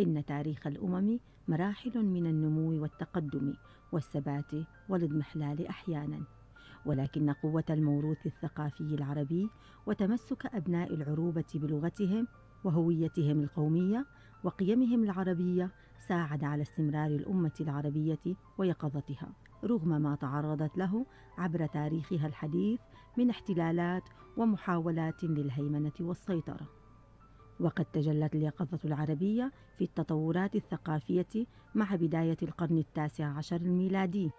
إن تاريخ الأمم مراحل من النمو والتقدم والثبات والاضمحلال أحيانا ولكن قوة الموروث الثقافي العربي وتمسك أبناء العروبة بلغتهم وهويتهم القومية وقيمهم العربية ساعد على استمرار الأمة العربية ويقظتها رغم ما تعرضت له عبر تاريخها الحديث من احتلالات ومحاولات للهيمنة والسيطرة. وقد تجلت اليقظة العربية في التطورات الثقافية مع بداية القرن التاسع عشر الميلادي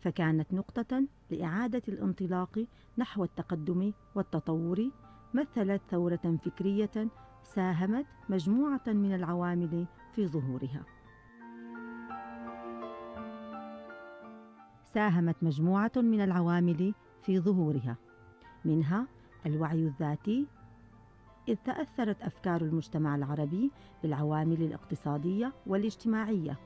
فكانت نقطة لإعادة الانطلاق نحو التقدم والتطور مثلت ثورة فكرية ساهمت مجموعة من العوامل في ظهورها. ساهمت مجموعة من العوامل في ظهورها منها الوعي الذاتي إذ تأثرت أفكار المجتمع العربي بالعوامل الاقتصادية والاجتماعية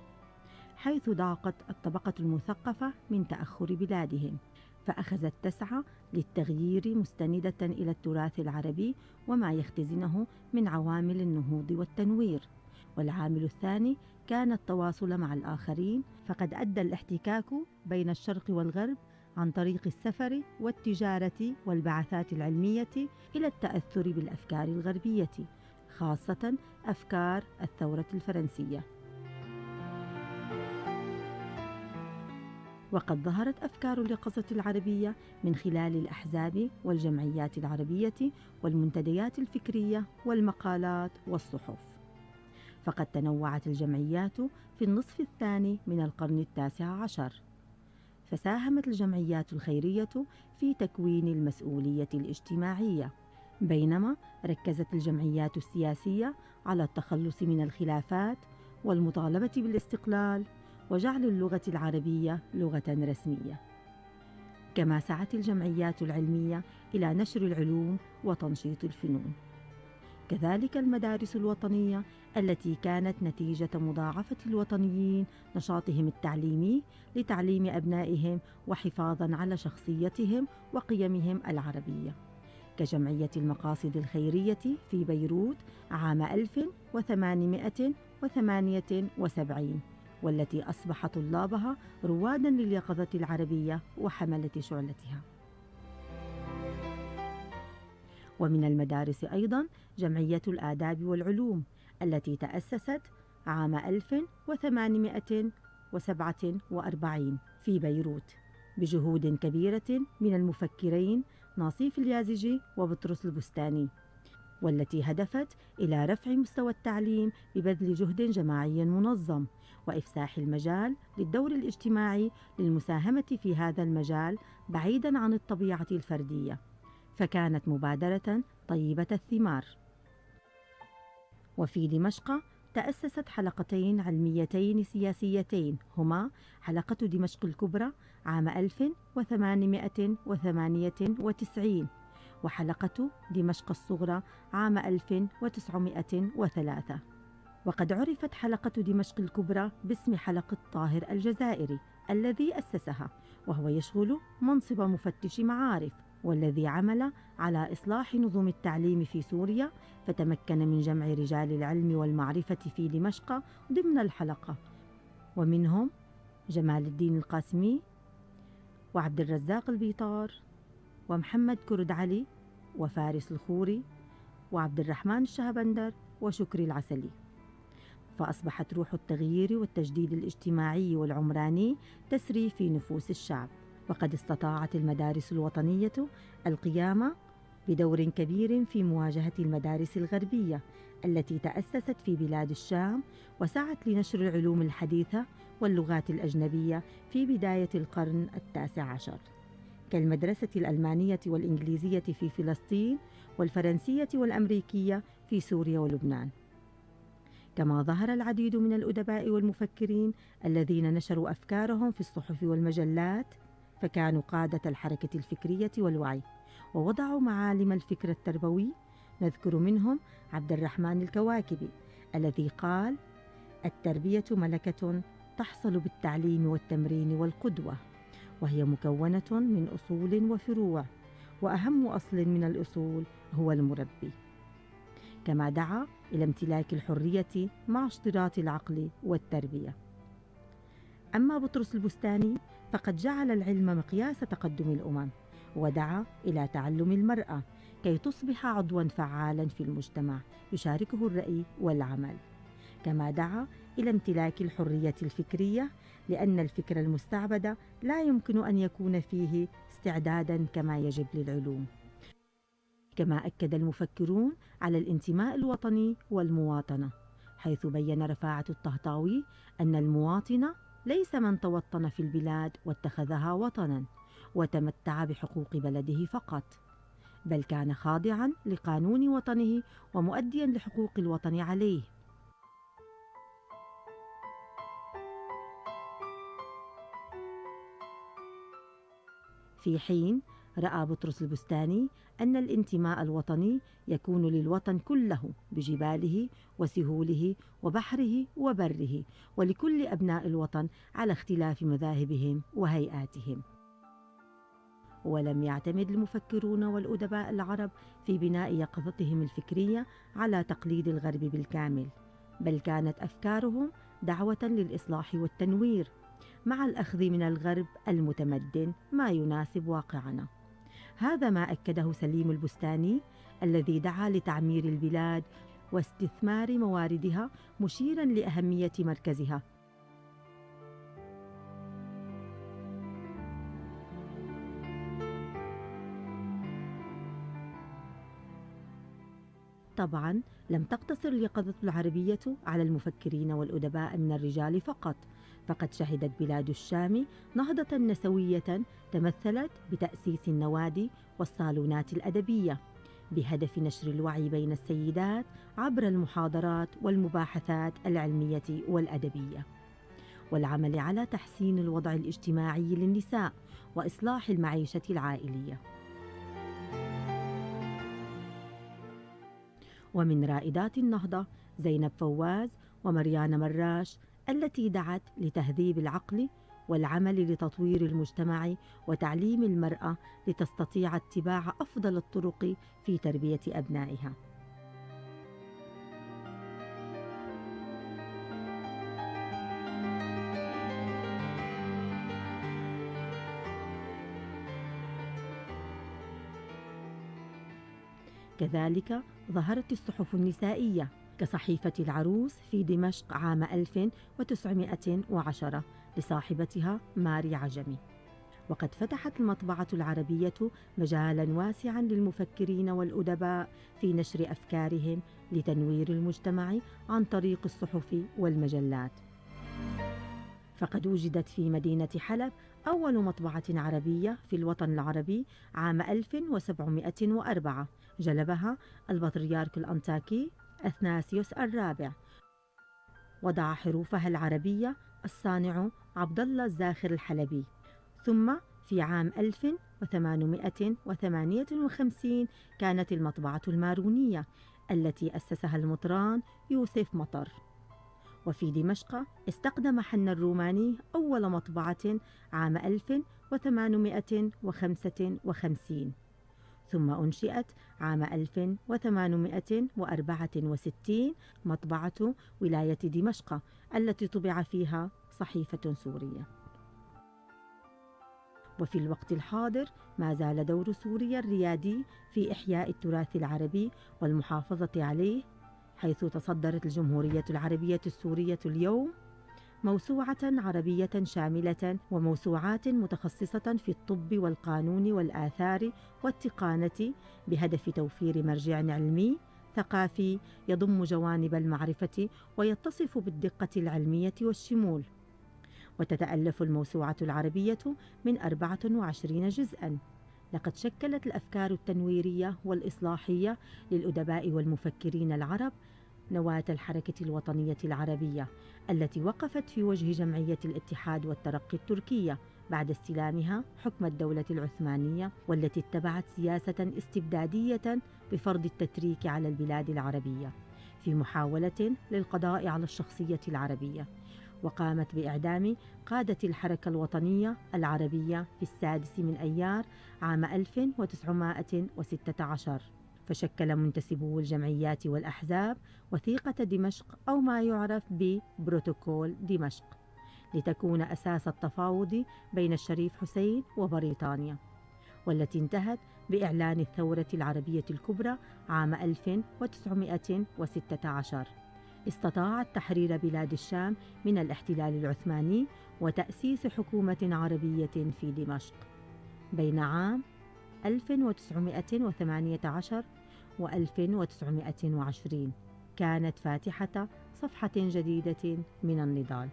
حيث ضاقت الطبقة المثقفة من تأخر بلادهم فأخذت تسعى للتغيير مستندة إلى التراث العربي وما يختزنه من عوامل النهوض والتنوير. والعامل الثاني كان التواصل مع الآخرين فقد أدى الاحتكاك بين الشرق والغرب عن طريق السفر والتجارة والبعثات العلمية إلى التأثر بالأفكار الغربية خاصة أفكار الثورة الفرنسية. وقد ظهرت أفكار اليقظة العربية من خلال الأحزاب والجمعيات العربية والمنتديات الفكرية والمقالات والصحف. فقد تنوعت الجمعيات في النصف الثاني من القرن التاسع عشر. فساهمت الجمعيات الخيرية في تكوين المسؤولية الاجتماعية بينما ركزت الجمعيات السياسية على التخلص من الخلافات والمطالبة بالاستقلال وجعل اللغة العربية لغة رسمية. كما سعت الجمعيات العلمية إلى نشر العلوم وتنشيط الفنون. كذلك المدارس الوطنية التي كانت نتيجة مضاعفة الوطنيين نشاطهم التعليمي لتعليم أبنائهم وحفاظا على شخصيتهم وقيمهم العربية. كجمعية المقاصد الخيرية في بيروت عام 1878 والتي أصبح طلابها روادا لليقظة العربية وحملة شعلتها ومن المدارس أيضا جمعية الآداب والعلوم التي تأسست عام 1847 في بيروت. بجهود كبيرة من المفكرين ناصيف اليازجي وبطرس البستاني والتي هدفت إلى رفع مستوى التعليم ببذل جهد جماعي منظم وإفساح المجال للدور الاجتماعي للمساهمة في هذا المجال بعيدا عن الطبيعة الفردية. فكانت مبادرة طيبة الثمار. وفي دمشق تأسست حلقتين علميتين سياسيتين هما حلقة دمشق الكبرى عام 1898 وحلقة دمشق الصغرى عام 1903 وقد عرفت حلقة دمشق الكبرى باسم حلقة طاهر الجزائري الذي أسسها وهو يشغل منصب مفتش معارف والذي عمل على إصلاح نظم التعليم في سوريا فتمكن من جمع رجال العلم والمعرفة في دمشق ضمن الحلقة. ومنهم جمال الدين القاسمي وعبد الرزاق البيطار ومحمد كرد علي وفارس الخوري وعبد الرحمن الشهبندر وشكري العسلي. فأصبحت روح التغيير والتجديد الاجتماعي والعمراني تسري في نفوس الشعب. وقد استطاعت المدارس الوطنية القيام بدور كبير في مواجهة المدارس الغربية التي تأسست في بلاد الشام وسعت لنشر العلوم الحديثة واللغات الأجنبية في بداية القرن التاسع عشر. كالمدرسة الألمانية والإنجليزية في فلسطين والفرنسية والأمريكية في سوريا ولبنان. كما ظهر العديد من الأدباء والمفكرين الذين نشروا أفكارهم في الصحف والمجلات فكانوا قادة الحركة الفكرية والوعي. ووضعوا معالم الفكر التربوي نذكر منهم عبد الرحمن الكواكبي الذي قال التربية ملكة تحصل بالتعليم والتمرين والقدوة وهي مكونة من أصول وفروع وأهم أصل من الأصول هو المربي. كما دعا إلى امتلاك الحرية مع اشتراط العقل والتربية. أما بطرس البستاني فقد جعل العلم مقياس تقدم الأمم ودعا إلى تعلم المرأة كي تصبح عضوا فعالا في المجتمع يشاركه الرأي والعمل. كما دعا إلى امتلاك الحرية الفكرية لأن الفكر المستعبد لا يمكن أن يكون فيه استعدادا كما يجب للعلوم. كما أكد المفكرون على الانتماء الوطني والمواطنة حيث بين رفاعة الطهطاوي أن المواطن ليس من توطن في البلاد واتخذها وطنا وتمتع بحقوق بلده فقط بل كان خاضعا لقانون وطنه ومؤديا لحقوق الوطن عليه. في حين رأى بطرس البستاني أن الانتماء الوطني يكون للوطن كله بجباله وسهوله وبحره وبره ولكل أبناء الوطن على اختلاف مذاهبهم وهيئاتهم. ولم يعتمد المفكرون والأدباء العرب في بناء يقظتهم الفكرية على تقليد الغرب بالكامل بل كانت أفكارهم دعوة للإصلاح والتنوير مع الأخذ من الغرب المتمدن ما يناسب واقعنا. هذا ما أكده سليم البستاني الذي دعا لتعمير البلاد واستثمار مواردها مشيرا لأهمية مركزها. طبعا لم تقتصر اليقظة العربية على المفكرين والأدباء من الرجال فقط فقد شهدت بلاد الشام نهضة نسوية تمثلت بتأسيس النوادي والصالونات الأدبية بهدف نشر الوعي بين السيدات عبر المحاضرات والمباحثات العلمية والأدبية والعمل على تحسين الوضع الاجتماعي للنساء وإصلاح المعيشة العائلية. ومن رائدات النهضة زينب فواز ومريان مراش التي دعت لتهذيب العقل والعمل لتطوير المجتمع وتعليم المرأة لتستطيع اتباع أفضل الطرق في تربية أبنائها. كذلك ظهرت الصحف النسائية كصحيفة العروس في دمشق عام 1910 لصاحبتها ماري عجمي. وقد فتحت المطبعة العربية مجالا واسعا للمفكرين والأدباء في نشر أفكارهم لتنوير المجتمع عن طريق الصحف والمجلات. فقد وجدت في مدينة حلب أول مطبعة عربية في الوطن العربي عام 1704 جلبها البطريرك الأنطاكي أثناسيوس الرابع. وضع حروفها العربية الصانع عبد الله الزاخر الحلبي. ثم في عام 1858 كانت المطبعة المارونية التي أسسها المطران يوسف مطر. وفي دمشق استقدم حنا الروماني أول مطبعة عام 1855 ثم أنشئت عام 1864 مطبعة ولاية دمشق التي طبع فيها صحيفة سورية. وفي الوقت الحاضر ما زال دور سوريا الريادي في إحياء التراث العربي والمحافظة عليه حيث تصدرت الجمهورية العربية السورية اليوم موسوعة عربية شاملة وموسوعات متخصصة في الطب والقانون والآثار والتقانة بهدف توفير مرجع علمي ثقافي يضم جوانب المعرفة ويتصف بالدقة العلمية والشمول. وتتألف الموسوعة العربية من 24 جزءاً. لقد شكلت الأفكار التنويرية والإصلاحية للأدباء والمفكرين العرب نواة الحركة الوطنية العربية التي وقفت في وجه جمعية الاتحاد والترقي التركية بعد استلامها حكم الدولة العثمانية والتي اتبعت سياسة استبدادية بفرض التتريك على البلاد العربية في محاولة للقضاء على الشخصية العربية. وقامت بإعدام قادة الحركة الوطنية العربية في السادس من أيار عام 1916 فشكل منتسبو الجمعيات والأحزاب وثيقة دمشق أو ما يعرف ببروتوكول دمشق لتكون أساس التفاوض بين الشريف حسين وبريطانيا والتي انتهت بإعلان الثورة العربية الكبرى عام 1916 استطاعت تحرير بلاد الشام من الاحتلال العثماني وتأسيس حكومة عربية في دمشق. بين عام 1918 و 1920 كانت فاتحة صفحة جديدة من النضال.